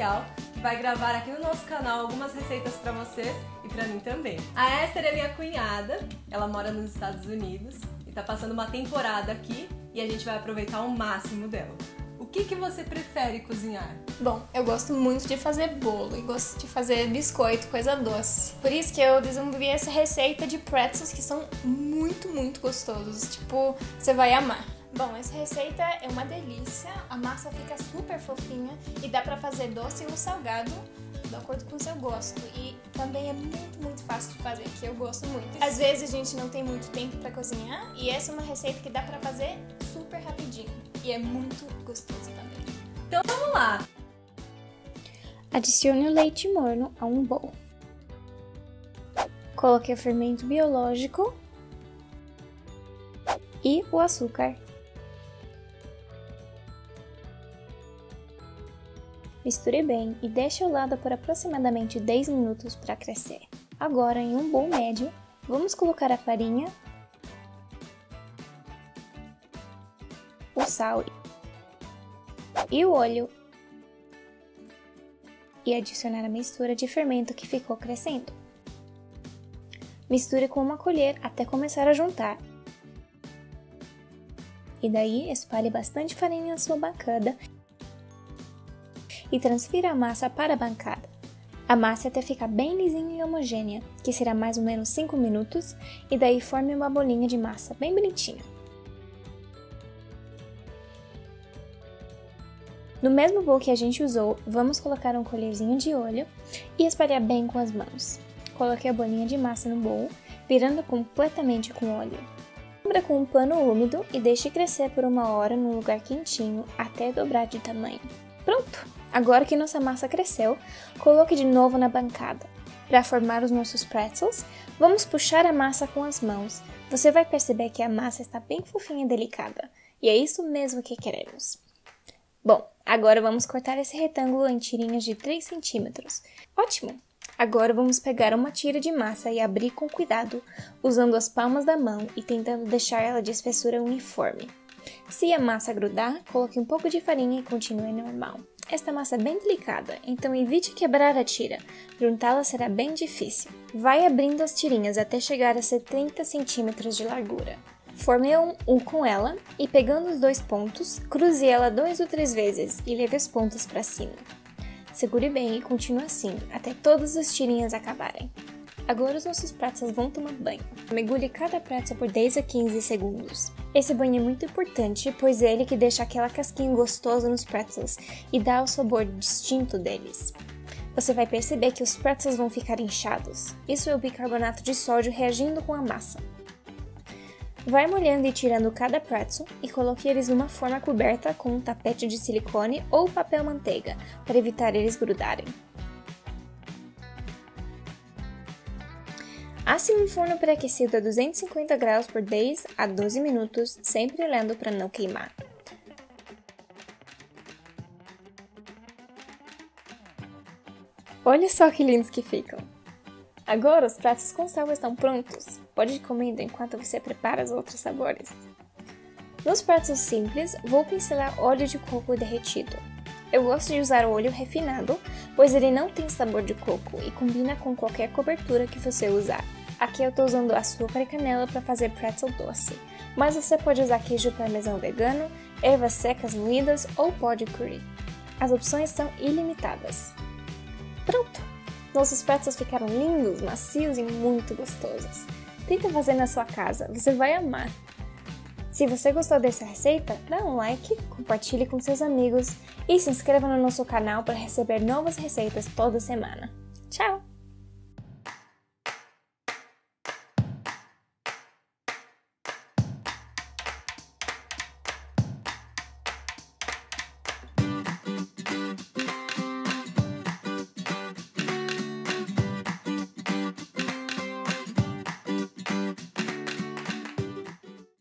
especial que vai gravar aqui no nosso canal algumas receitas para vocês e para mim também. A Esther é minha cunhada, ela mora nos Estados Unidos e tá passando uma temporada aqui e a gente vai aproveitar o máximo dela. O que, que você prefere cozinhar? Bom, eu gosto muito de fazer bolo e gosto de fazer biscoito, coisa doce. Por isso que eu desenvolvi essa receita de pretzels que são muito, muito gostosos. Tipo, você vai amar. Bom, essa receita é uma delícia, a massa fica super fofinha e dá pra fazer doce ou salgado de acordo com o seu gosto. E também é muito, muito fácil de fazer, que eu gosto muito. Às vezes a gente não tem muito tempo para cozinhar e essa é uma receita que dá para fazer super rapidinho e é muito gostoso também. Então vamos lá! Adicione o leite morno a um bowl. Coloque o fermento biológico e o açúcar Misture bem e deixe ao lado por aproximadamente 10 minutos para crescer. Agora, em um bowl médio, vamos colocar a farinha, o sal e o óleo e adicionar a mistura de fermento que ficou crescendo. Misture com uma colher até começar a juntar. E daí espalhe bastante farinha na sua bancada e transfira a massa para a bancada. Amasse até ficar bem lisinha e homogênea, que será mais ou menos 5 minutos, e daí forme uma bolinha de massa bem bonitinha. No mesmo bowl que a gente usou, vamos colocar um colherzinho de óleo e espalhar bem com as mãos. Coloque a bolinha de massa no bowl, virando completamente com óleo. Cubra com um pano úmido e deixe crescer por uma hora num lugar quentinho até dobrar de tamanho. Pronto! Agora que nossa massa cresceu, coloque de novo na bancada. Para formar os nossos pretzels, vamos puxar a massa com as mãos. Você vai perceber que a massa está bem fofinha e delicada, e é isso mesmo que queremos. Bom, agora vamos cortar esse retângulo em tirinhas de 3 centímetros. Ótimo! Agora vamos pegar uma tira de massa e abrir com cuidado, usando as palmas da mão e tentando deixar ela de espessura uniforme. Se a massa grudar, coloque um pouco de farinha e continue normal. Esta massa é bem delicada, então evite quebrar a tira. Juntá-la será bem difícil. Vai abrindo as tirinhas até chegar a ser 30 centímetros de largura. Forme um U com ela e, pegando os dois pontos, cruze ela duas ou três vezes e leve as pontas para cima. Segure bem e continue assim, até todas as tirinhas acabarem. Agora os nossos pretzels vão tomar banho. Mergulhe cada pretzel por 10 a 15 segundos. Esse banho é muito importante, pois é ele que deixa aquela casquinha gostosa nos pretzels e dá o sabor distinto deles. Você vai perceber que os pretzels vão ficar inchados. Isso é o bicarbonato de sódio reagindo com a massa. Vai molhando e tirando cada pretzel e coloque eles numa forma coberta com um tapete de silicone ou papel manteiga, para evitar eles grudarem. Asse um forno pré-aquecido a 250 graus por 10 a 12 minutos, sempre lendo para não queimar. Olha só que lindos que ficam! Agora os pratos com sal estão prontos. Pode ir comendo enquanto você prepara os outros sabores. Nos pratos simples, vou pincelar óleo de coco derretido. Eu gosto de usar óleo refinado, pois ele não tem sabor de coco e combina com qualquer cobertura que você usar. Aqui eu estou usando açúcar e canela para fazer pretzel doce, mas você pode usar queijo parmesão vegano, ervas secas moídas ou pó de curry. As opções são ilimitadas. Pronto! Nossos pretzels ficaram lindos, macios e muito gostosos. Tenta fazer na sua casa, você vai amar! Se você gostou dessa receita, dá um like, compartilhe com seus amigos e se inscreva no nosso canal para receber novas receitas toda semana. Tchau!